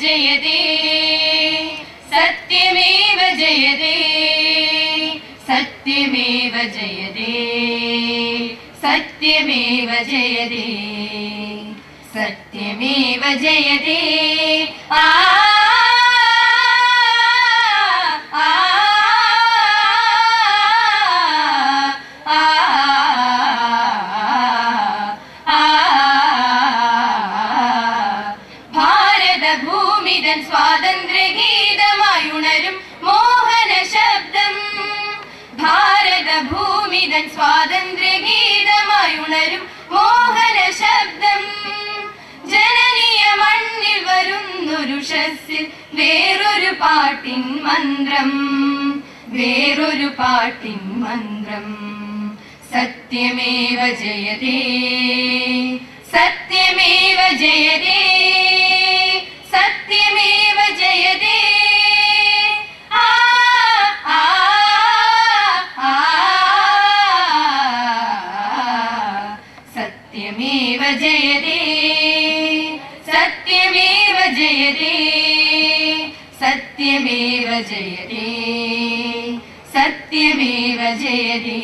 जयदे सत्यमेव जयदे सत्यमेव जयदे सत्यमेव जयदे सत्यमेव जयदे ഷസ്സിൽ വേറൊരു പാട്ടിൻ മന്ത്രം വേറൊരു പാട്ടിൻ മന്ത്രം. സത്യമേവ ജയതേ സത്യമേവ ജയതേ. സത്യമേവ ജയതേ സത്യമേവ ജയതേ.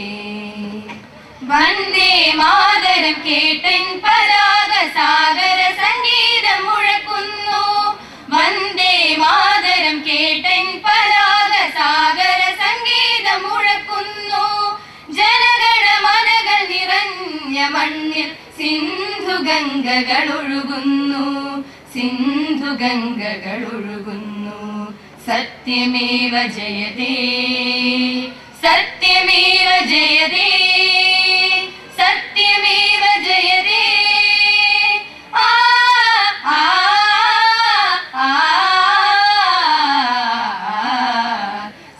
വന്ദേ മാതരം കേട്ടൻ പരാഗ സാഗര സംഗീതം മുഴക്കുന്നു. വന്ദേ മാതരം കേട്ടൻ പരാഗ സാഗര സംഗീതം മുഴക്കുന്നു. ജനഗണ മനകൾ നിറഞ്ഞ മണ്ണിൽ സിന്ധു ഗംഗകൾ ഒഴുകുന്നു. സിന്ധു ഗംഗകൾ ഒഴുകുന്നു. सत्यमेव जयते। सत्यमेव जयते। सत्यमेव जयते। आ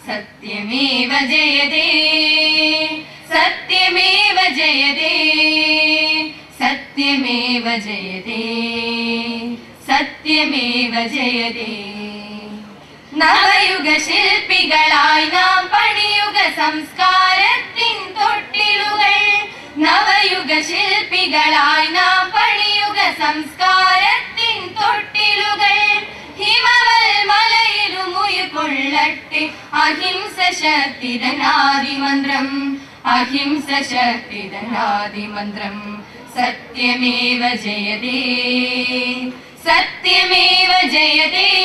सत्यमेव जयते। सत्यमेव जयते। सत्यमेव जयते। सत्यमेव जयते। നവയുഗ ശില്പികളായി നാം പണിയുക സംസ്കാരത്തിൻ തൊട്ടിലുകൾ. നവയുഗ ശില്പികളായി നാം പണിയുക സംസ്കാരത്തിൻ തൊട്ടിലുകൾ. ഹിമവൽ മലയിലും ഉയർക്കൊള്ളട്ടെ അഹിംസ ശക്തിതനാദിമന്ത്രം അഹിംസ ശക്തിതനാദിമന്ത്രം സത്യമേവ ജയതേ. സത്യമേവ ജയതേ.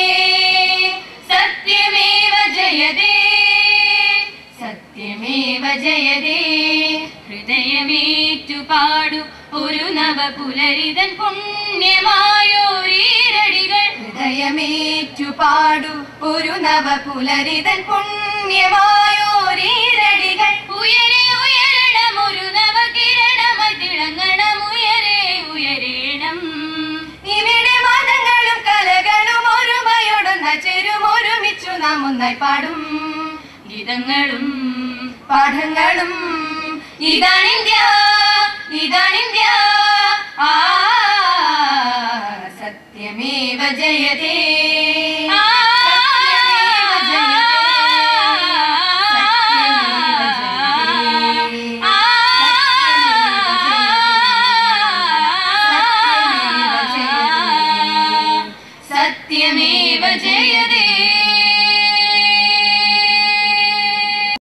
സത്യമേവ ജയതേ. ഹൃദയമേറ്റു പാടു ഒരു നവ പുലരിതൻ പുണ്യമായോരീരടികൾ. ഹൃദയമേറ്റു പാടു ഒരു നവ പുലരിതൻ പുണ്യമായോരീരടികൾ. ഉയരെ ഉയരണം ഒരു നവ കിരണമായി തിളങ്ങണം ഉയരെ ഉയരേണം. ഇവിടെ മതങ്ങളും കലകളും ഒരുമയൊടുന്ന ചേരും ഒരുമിച്ചു നാം ഒന്നായി പാടും. ഗീതങ്ങളും പാഠങ്ങളും. ഇതാണിന്ത്യ ആ സത്യമേവ ജയതേ. ആ, സത്യമേവ ജയതേ. സത്യമേവ. സത്യമേവ